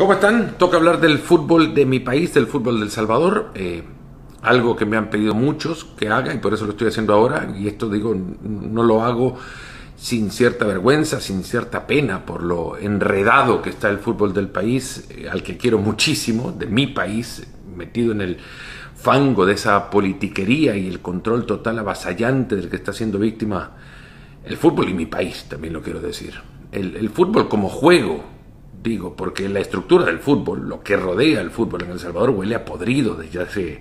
¿Cómo están? Toca hablar del fútbol de mi país, del fútbol del Salvador. Eh, algo que me han pedido muchos que haga y por eso lo estoy haciendo ahora. Y esto digo, no lo hago sin cierta vergüenza, sin cierta pena por lo enredado que está el fútbol del país, eh, al que quiero muchísimo, de mi país, metido en el fango de esa politiquería y el control total avasallante del que está siendo víctima el fútbol y mi país, también lo quiero decir. El, el fútbol como juego, Digo, porque la estructura del fútbol, lo que rodea el fútbol en El Salvador huele a podrido desde hace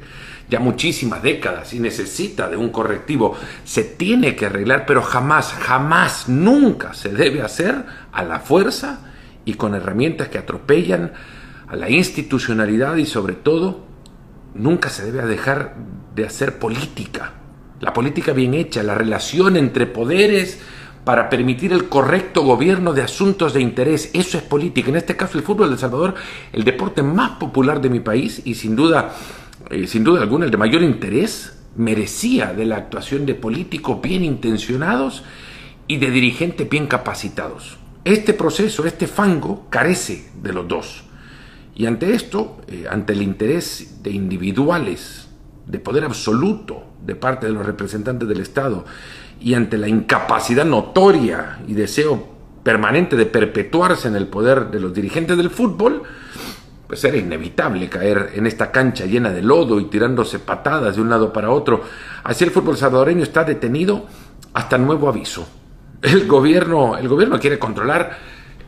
ya muchísimas décadas y necesita de un correctivo. Se tiene que arreglar, pero jamás, jamás, nunca se debe hacer a la fuerza y con herramientas que atropellan a la institucionalidad y sobre todo, nunca se debe dejar de hacer política. La política bien hecha, la relación entre poderes, para permitir el correcto gobierno de asuntos de interés. Eso es política. En este caso, el fútbol de El Salvador, el deporte más popular de mi país y sin duda, eh, sin duda alguna, el de mayor interés, merecía de la actuación de políticos bien intencionados y de dirigentes bien capacitados. Este proceso, este fango, carece de los dos. Y ante esto, eh, ante el interés de individuales, de poder absoluto de parte de los representantes del Estado y ante la incapacidad notoria y deseo permanente de perpetuarse en el poder de los dirigentes del fútbol, pues era inevitable caer en esta cancha llena de lodo y tirándose patadas de un lado para otro. Así el fútbol salvadoreño está detenido hasta nuevo aviso. El gobierno, el gobierno quiere controlar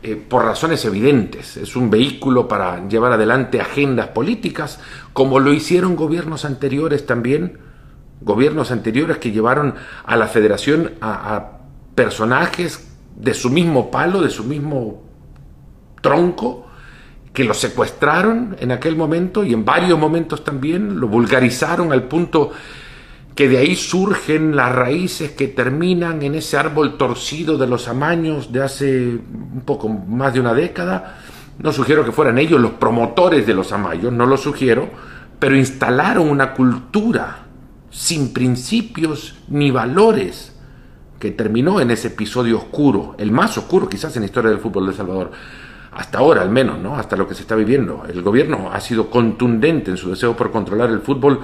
eh, por razones evidentes. Es un vehículo para llevar adelante agendas políticas, como lo hicieron gobiernos anteriores también gobiernos anteriores que llevaron a la federación a, personajes de su mismo palo, de su mismo tronco, que lo secuestraron en aquel momento y en varios momentos también, lo vulgarizaron al punto que de ahí surgen las raíces que terminan en ese árbol torcido de los amaños de hace un poco más de una década. No sugiero que fueran ellos los promotores de los amaños, no lo sugiero, pero instalaron una cultura sin principios ni valores, que terminó en ese episodio oscuro, el más oscuro quizás en la historia del fútbol de Salvador. Hasta ahora, al menos, ¿no? Hasta lo que se está viviendo. El gobierno ha sido contundente en su deseo por controlar el fútbol,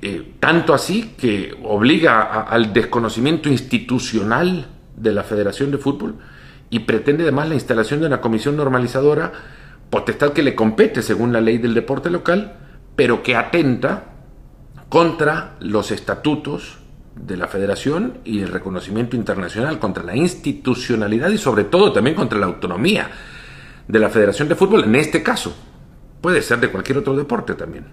eh, tanto así que obliga al desconocimiento institucional de la Federación de Fútbol y pretende además la instalación de una comisión normalizadora, potestad que le compete según la ley del deporte local, pero que atenta contra los estatutos de la federación y el reconocimiento internacional, contra la institucionalidad y sobre todo también contra la autonomía de la Federación de Fútbol, en este caso. Puede ser de cualquier otro deporte también.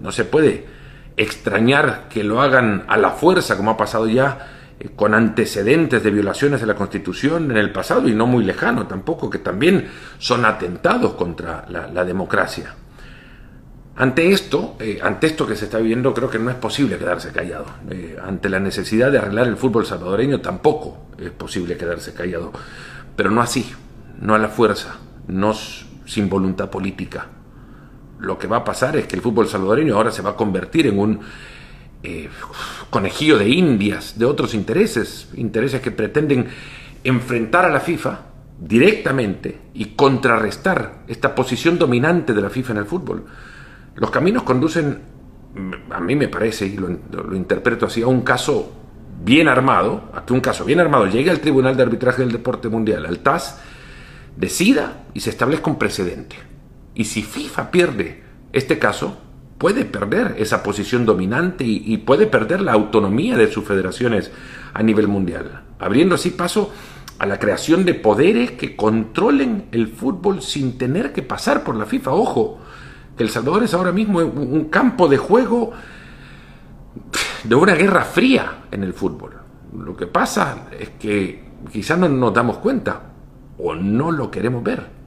No se puede extrañar que lo hagan a la fuerza, como ha pasado ya eh, con antecedentes de violaciones de la Constitución en el pasado y no muy lejano tampoco, que también son atentados contra la democracia. Ante esto, eh, ante esto que se está viviendo, creo que no es posible quedarse callado. Eh, ante la necesidad de arreglar el fútbol salvadoreño, tampoco es posible quedarse callado. Pero no así, no a la fuerza, no sin voluntad política. Lo que va a pasar es que el fútbol salvadoreño ahora se va a convertir en un eh, conejillo de indias, de otros intereses, intereses que pretenden enfrentar a la FIFA directamente y contrarrestar esta posición dominante de la FIFA en el fútbol. Los caminos conducen, a mí me parece, y lo, interpreto así, a un caso bien armado, a que un caso bien armado llegue al Tribunal de Arbitraje del Deporte Mundial, al TAS, decida y se establezca un precedente. Y si FIFA pierde este caso, puede perder esa posición dominante y, puede perder la autonomía de sus federaciones a nivel mundial, abriendo así paso a la creación de poderes que controlen el fútbol sin tener que pasar por la FIFA. Ojo, el Salvador es ahora mismo un campo de juego de una guerra fría en el fútbol. Lo que pasa es que quizás no nos damos cuenta o no lo queremos ver.